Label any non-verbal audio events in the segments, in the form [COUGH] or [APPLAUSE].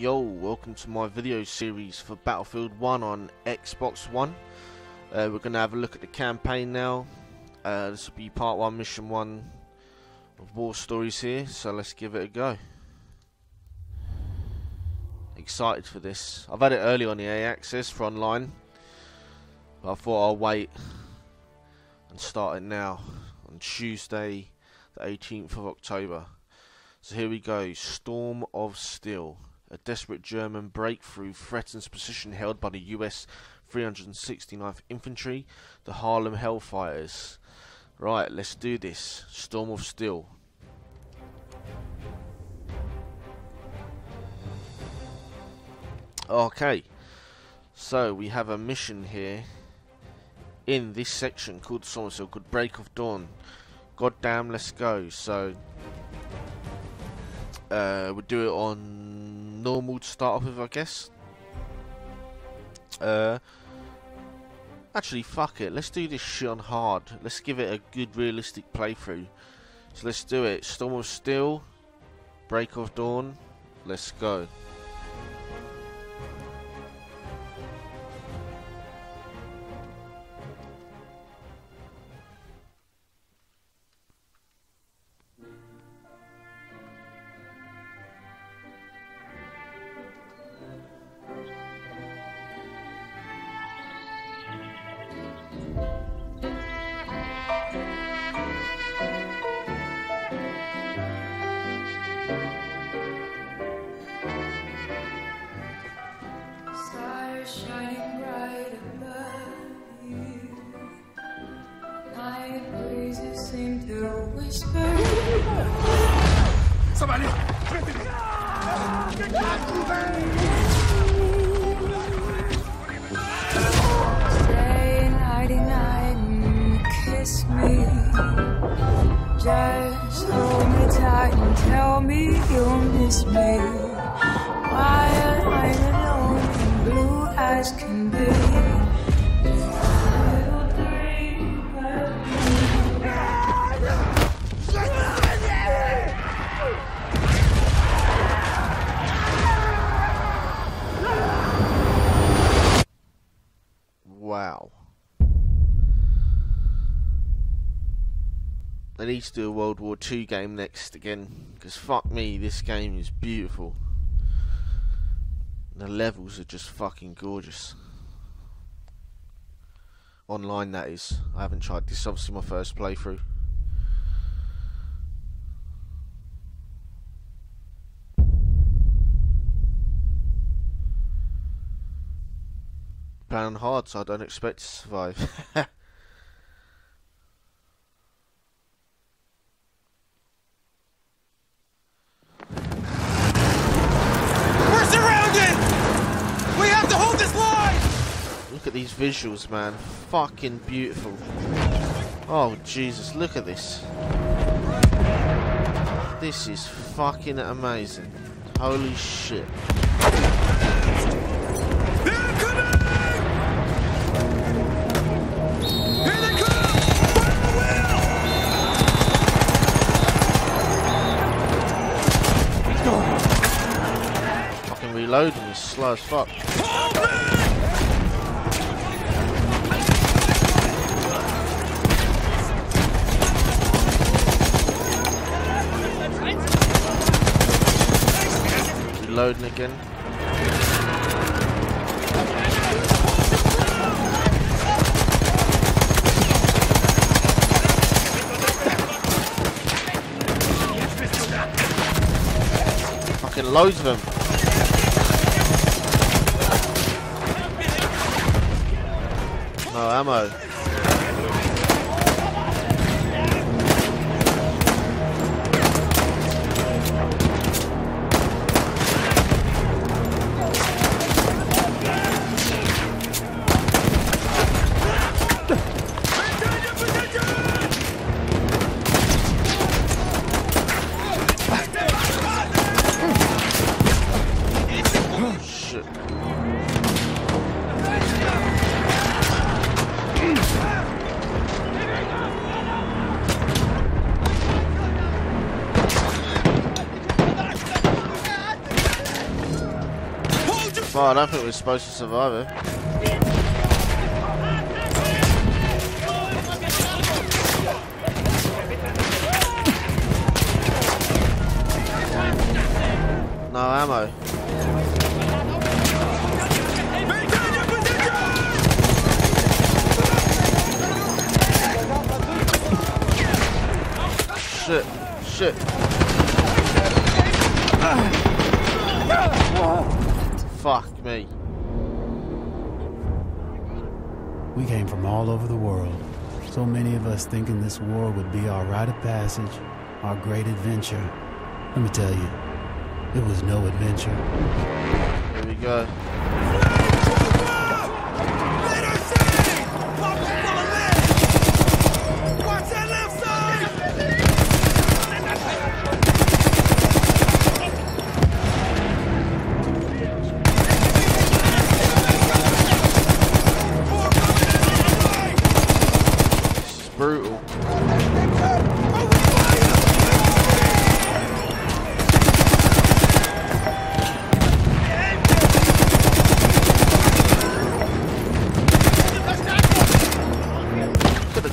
Yo, welcome to my video series for Battlefield 1 on Xbox One. Uh, we're going to have a look at the campaign now. Uh, this will be part 1, mission 1 of War Stories here, so let's give it a go. Excited for this. I've had it early on the EA Access for online, but I thought I'll wait and start it now on Tuesday, the 18th of October. So here we go. Storm of Steel. A desperate German breakthrough threatens position held by the US 369th Infantry, the Harlem Hellfighters. Right, let's do this. Storm of Steel. Okay, so we have a mission here in this section called Steel, called Break of Dawn. God damn, let's go. So, uh, we'll do it on normal to start off with, I guess. Uh, actually, fuck it. Let's do this shit on hard. Let's give it a good, realistic playthrough. So let's do it. Storm of Steel, Break of Dawn. Let's go. Whisper. Somebody! Stay nighty night and kiss me. Just hold me tight and tell me you'll miss me. While I'm alone and blue as can be. They need to do a World War II game next again. Because fuck me, this game is beautiful. The levels are just fucking gorgeous. Online, that is. I haven't tried this. is obviously my first playthrough. On hard, so I don't expect to survive. [LAUGHS] We're surrounded! We have to hold this line! Look at these visuals, man. Fucking beautiful. Oh, Jesus, look at this. This is fucking amazing. Holy shit. Fucking reloading is slow as fuck. Reloading again. Fucking loads of them. No ammo. Well, I don't think we're supposed to survive it. [LAUGHS] No ammo. Shit. Shit. Fuck me. We came from all over the world. So many of us thinking this war would be our rite of passage, our great adventure. Let me tell you, it was no adventure. Here we go.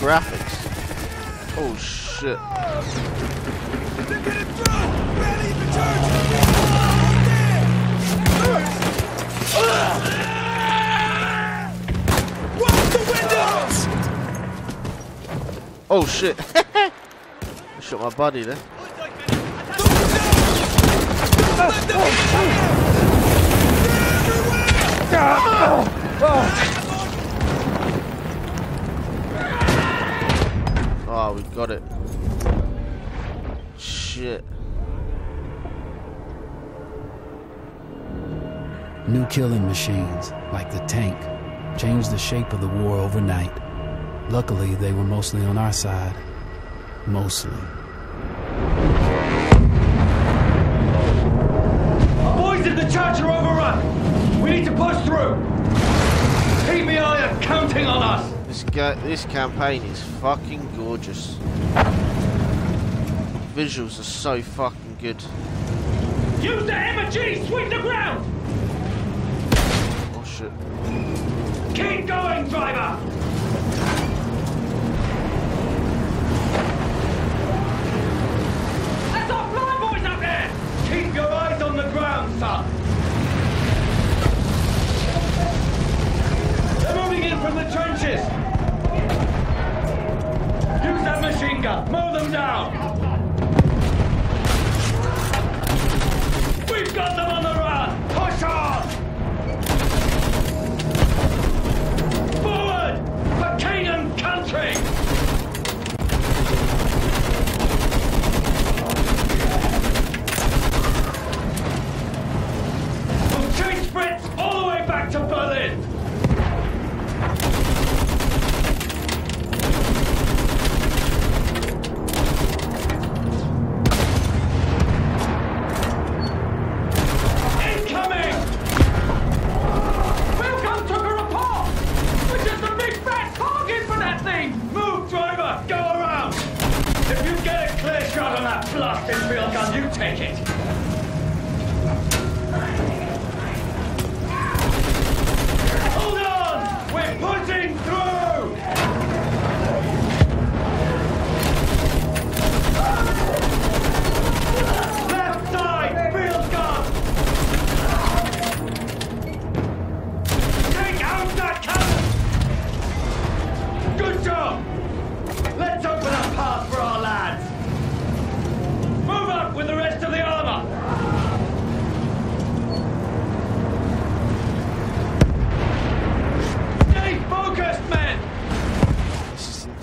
Graphics. Oh shit. They're getting through! Rally the church! Watch the windows! Oh shit. I [LAUGHS] shot my buddy there. Oh, we got it. Shit. New killing machines, like the tank, changed the shape of the war overnight. Luckily, they were mostly on our side. Mostly. Our boys in the church are overrun. We need to push through. PBI are counting on us. This ga- this campaign is fucking gorgeous. Visuals are so fucking good. Use the MG. Sweep the ground. Oh shit. Keep going, driver. That's our fly boys up there. Keep your eyes on the ground, son. Mow them down. We've got them on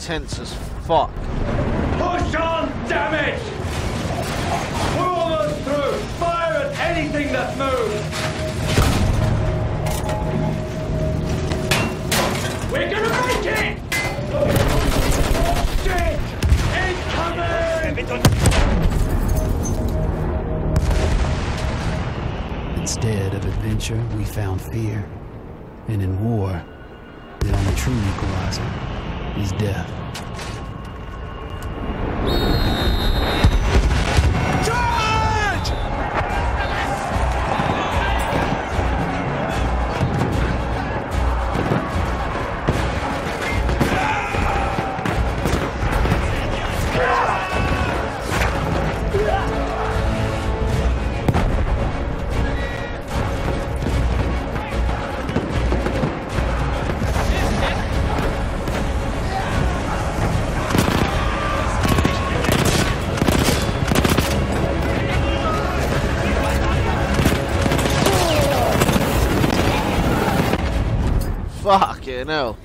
intense as fuck. Push on, damn it! We're almost through! Fire at anything that moves! We're gonna make it! Shit! Incoming! Instead of adventure, we found fear. And in war, the only true equalizer is death. Fucking hell.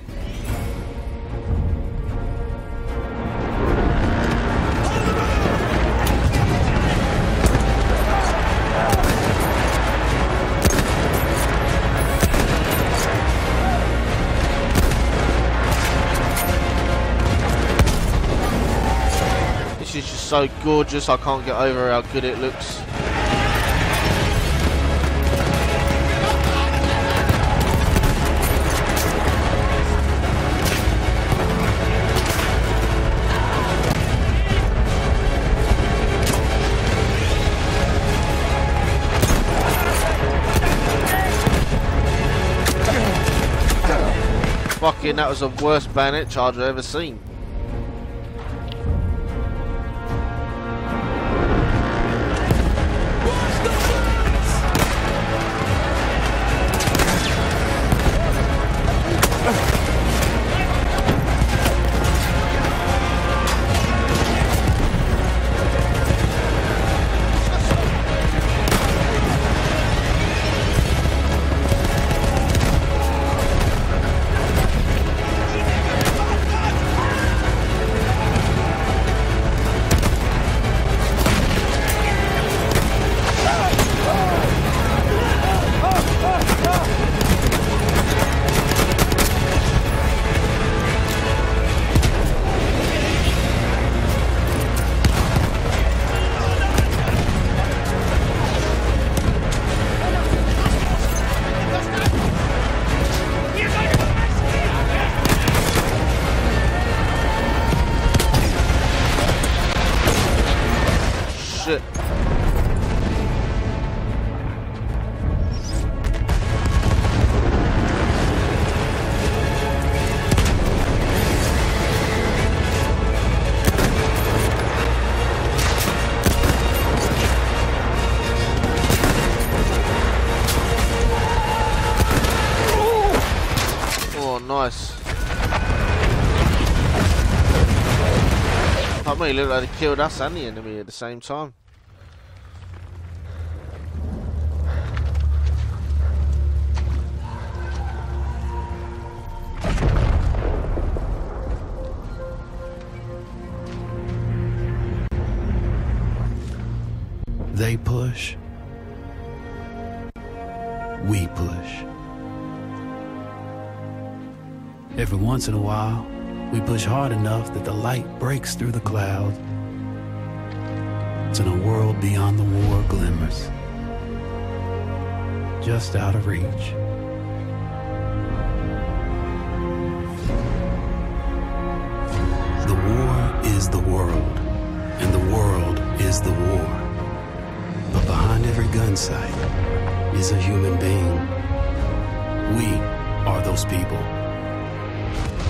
This is just so gorgeous, I can't get over how good it looks. Fucking, that was the worst bayonet charge I've ever seen. Nice. I mean, look like they killed us and the enemy at the same time. They push. We push. Every once in a while, we push hard enough that the light breaks through the clouds. And a world beyond the war glimmers. Just out of reach. The war is the world, and the world is the war. But behind every gun sight is a human being. We are those people.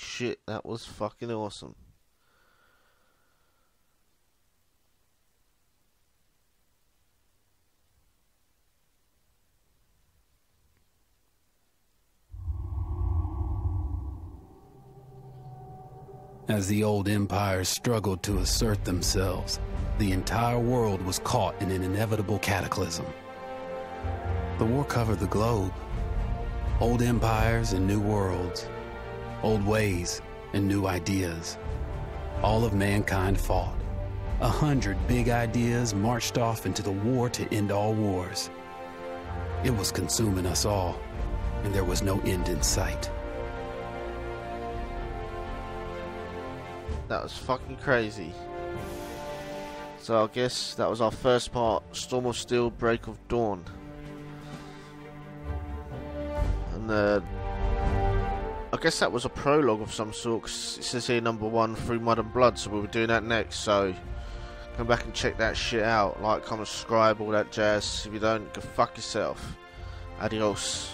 Shit, that was fucking awesome. As the old empires struggled to assert themselves, the entire world was caught in an inevitable cataclysm. The war covered the globe. Old empires and new worlds. Old ways and new ideas. All of mankind fought. A hundred big ideas marched off into the war to end all wars. It was consuming us all, and there was no end in sight. That was fucking crazy. So I guess that was our first part, Storm of Steel, Break of Dawn. And uh, guess that was a prologue of some sort. Cause it says here number one through Mud and Blood, so we'll be doing that next. So come back and check that shit out. Like, comment, subscribe, all that jazz. If you don't, go fuck yourself. Adios.